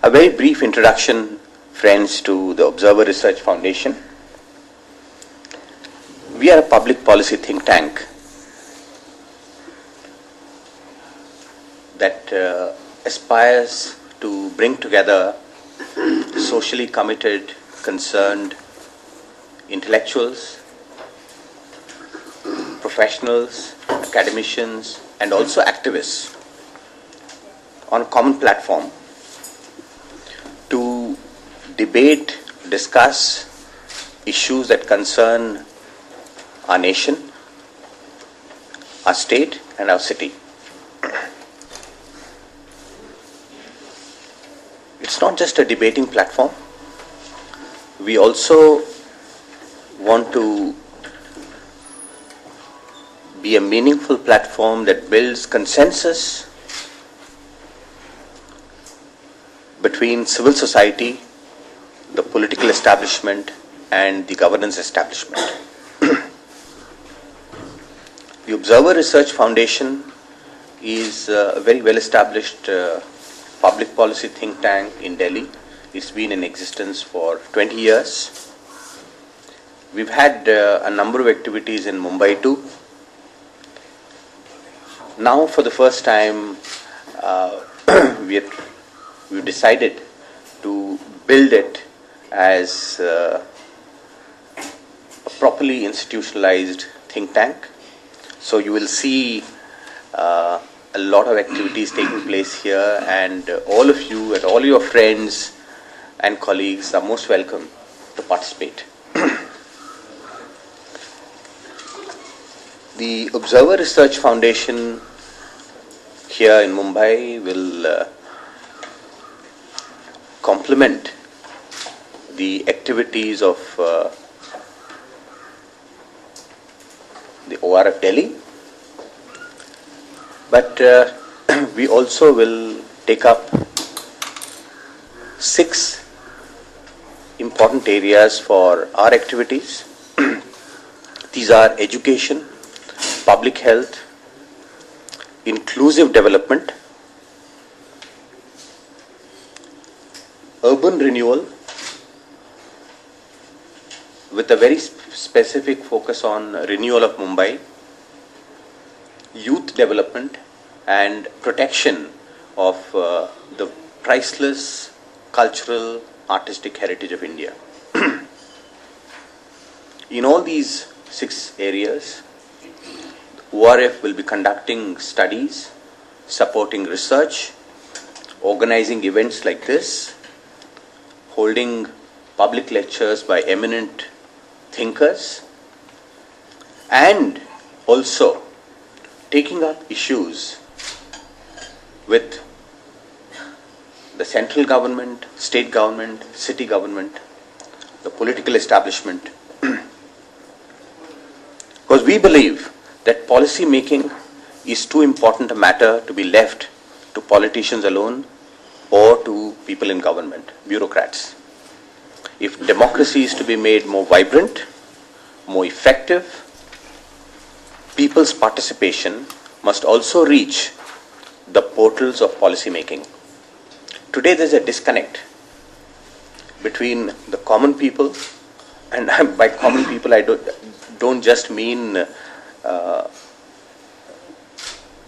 A very brief introduction, friends, to the Observer Research Foundation. We are a public policy think tank that uh, aspires to bring together socially committed, concerned intellectuals, professionals, academicians, and also activists on a common platform debate, discuss issues that concern our nation, our state, and our city. It's not just a debating platform. We also want to be a meaningful platform that builds consensus between civil society, political establishment, and the governance establishment. the Observer Research Foundation is a very well established uh, public policy think tank in Delhi. It's been in existence for 20 years. We've had uh, a number of activities in Mumbai too. Now, for the first time, uh, we are, we've decided to build it as a properly institutionalized think tank. So you will see uh, a lot of activities taking place here, and uh, all of you and all your friends and colleagues are most welcome to participate. the Observer Research Foundation here in Mumbai will uh, complement the activities of uh, the ORF Delhi but uh, we also will take up six important areas for our activities. These are education, public health, inclusive development, urban renewal with a very sp- specific focus on renewal of Mumbai, youth development and protection of uh, the priceless cultural artistic heritage of India. In all these six areas, ORF will be conducting studies, supporting research, organizing events like this, holding public lectures by eminent thinkers, and also taking up issues with the central government, state government, city government, the political establishment. because we believe that policy making is too important a matter to be left to politicians alone or to people in government, bureaucrats. If democracy is to be made more vibrant, more effective, people's participation must also reach the portals of policymaking. Today there's a disconnect between the common people, and by common people I don't, don't just mean uh,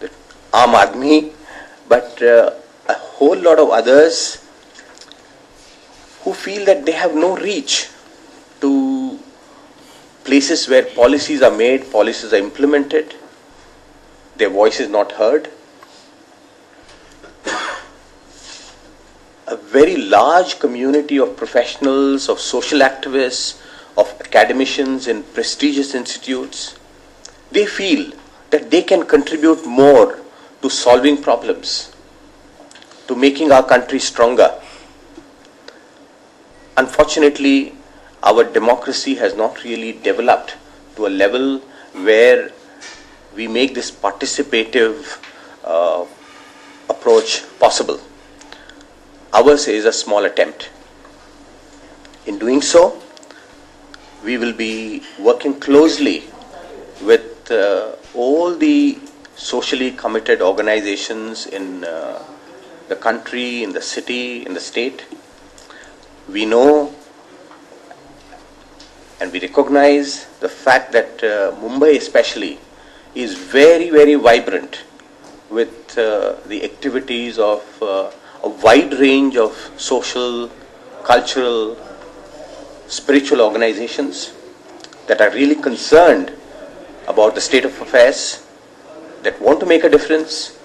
the Aam Aadmi, but uh, a whole lot of others who feel that they have no reach to places where policies are made, policies are implemented, their voice is not heard. A very large community of professionals, of social activists, of academicians in prestigious institutes, they feel that they can contribute more to solving problems, to making our country stronger. Unfortunately, our democracy has not really developed to a level where we make this participative uh, approach possible. Ours is a small attempt. In doing so, we will be working closely with uh, all the socially committed organizations in uh, the country, in the city, in the state. We know and we recognize the fact that uh, Mumbai, especially, is very, very vibrant with uh, the activities of uh, a wide range of social, cultural, spiritual organizations that are really concerned about the state of affairs, that want to make a difference,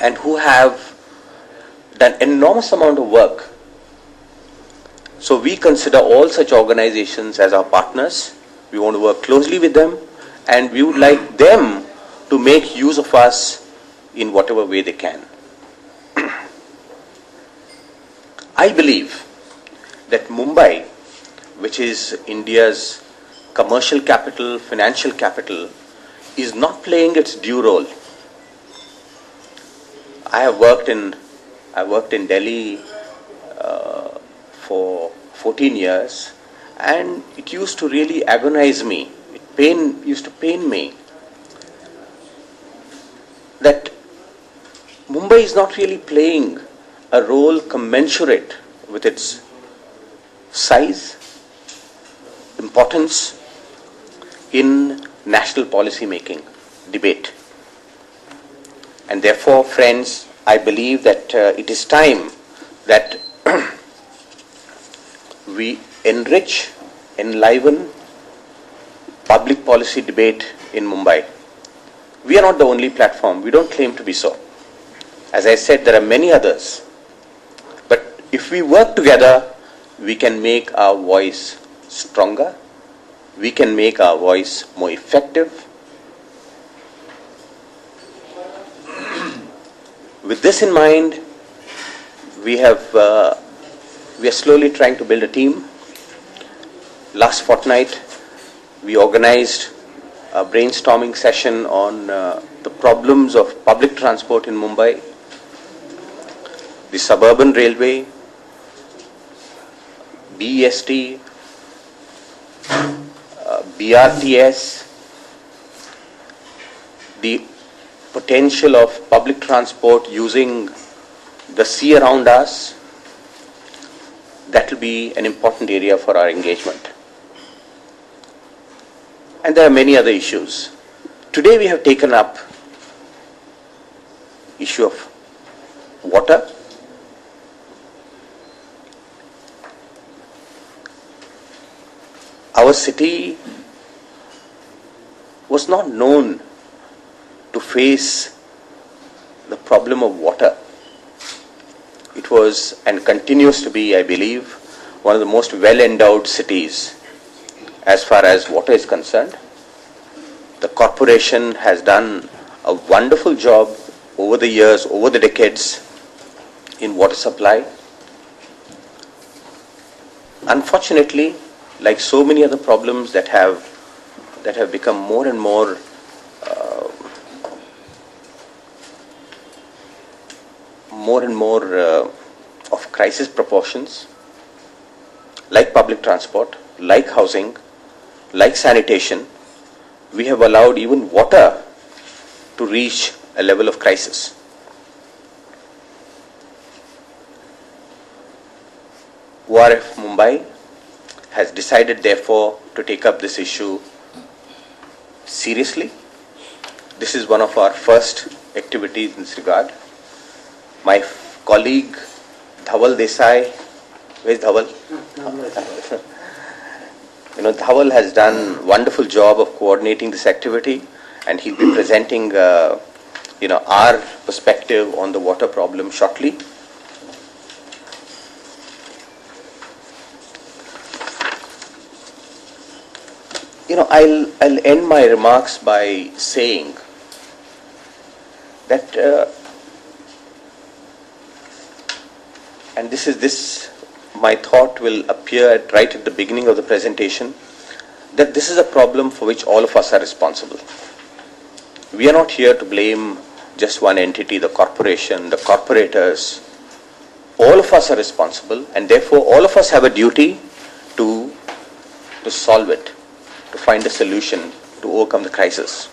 and who have done enormous amount of work. So we consider all such organizations as our partners. We want to work closely with them, and we would like them to make use of us in whatever way they can. I believe that Mumbai, which is India's commercial capital, financial capital, is not playing its due role. I have worked in I worked in Delhi uh, for 14 years, and it used to really agonize me. It pain used to pain me that Mumbai is not really playing a role commensurate with its size, importance in national policy making debate. And therefore, friends, I believe that uh, it is time that we enrich, enliven public policy debate in Mumbai. We are not the only platform, we don't claim to be so. As I said, there are many others. But if we work together, we can make our voice stronger, we can make our voice more effective. With this in mind, we have uh, we are slowly trying to build a team. Last fortnight, we organized a brainstorming session on uh, the problems of public transport in Mumbai, the suburban railway, BEST, uh, BRTS, the potential of public transport using the sea around us, that will be an important area for our engagement. And there are many other issues. Today we have taken up issue of water, our city was not known to face the problem of water. Was and continues to be, I believe, one of the most well endowed cities as far as water is concerned. The corporation has done a wonderful job over the years, over the decades in water supply. Unfortunately, like so many other problems that have that have become more and more uh, more and more uh, crisis proportions, like public transport, like housing, like sanitation, we have allowed even water to reach a level of crisis. ORF Mumbai has decided, therefore, to take up this issue seriously. This is one of our first activities in this regard. My colleague Dhawal Desai, where is Dhawal? you know, Dhawal has done wonderful job of coordinating this activity, and he'll be presenting, uh, you know, our perspective on the water problem shortly. You know, I'll I'll end my remarks by saying that, uh, and this is this my thought will appear at, right at the beginning of the presentation, that this is a problem for which all of us are responsible. We are not here to blame just one entity, the corporation, the corporators. All of us are responsible, and therefore all of us have a duty to to solve it, to find a solution to overcome the crisis.